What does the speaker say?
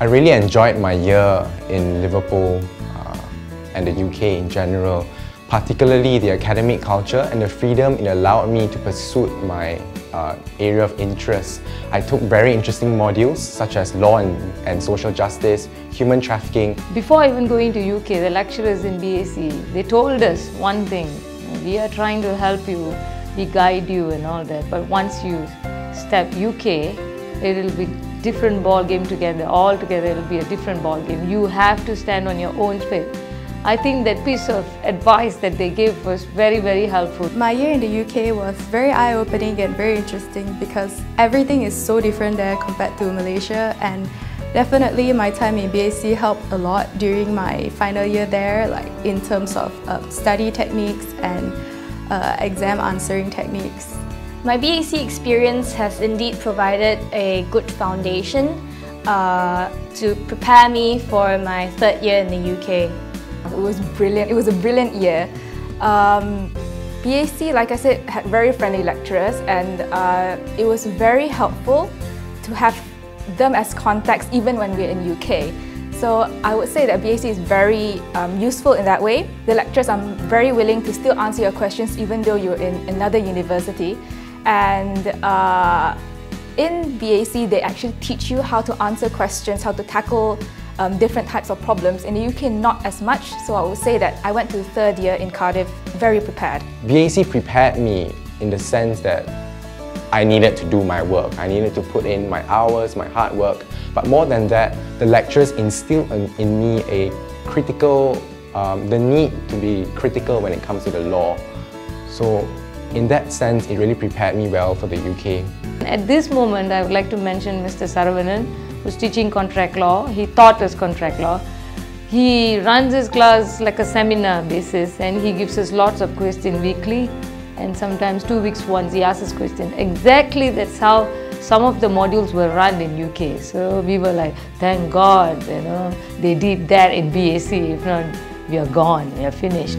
I really enjoyed my year in Liverpool uh, and the UK in general, particularly the academic culture and the freedom it allowed me to pursue my uh, area of interest. I took very interesting modules such as law and, and social justice, human trafficking. Before even going to UK, the lecturers in BAC, they told us one thing, we are trying to help you, we guide you and all that, but once you step UK, it will be different ball game together, all together it will be a different ball game. You have to stand on your own feet. I think that piece of advice that they gave was very, very helpful. My year in the UK was very eye-opening and very interesting because everything is so different there compared to Malaysia and definitely my time in BAC helped a lot during my final year there like in terms of uh, study techniques and uh, exam answering techniques. My BAC experience has indeed provided a good foundation uh, to prepare me for my third year in the UK. It was brilliant. It was a brilliant year. Um, BAC, like I said, had very friendly lecturers and uh, it was very helpful to have them as contacts even when we're in UK. So I would say that BAC is very um, useful in that way. The lecturers are very willing to still answer your questions even though you're in another university. And uh, in BAC, they actually teach you how to answer questions, how to tackle um, different types of problems. In the UK, not as much, so I would say that I went to third year in Cardiff very prepared. BAC prepared me in the sense that I needed to do my work. I needed to put in my hours, my hard work. But more than that, the lecturers instilled in, in me a critical, um, the need to be critical when it comes to the law. So in that sense, it really prepared me well for the UK. At this moment, I would like to mention Mr. Saravanan, who's teaching contract law. He taught us contract law. He runs his class like a seminar basis and he gives us lots of questions weekly and sometimes two weeks once he asks us questions. Exactly that's how some of the modules were run in UK. So we were like, thank God, you know, they did that in BAC. If not, we are gone, we are finished.